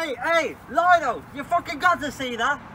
Hey, hey, Lionel, you fucking got to see that.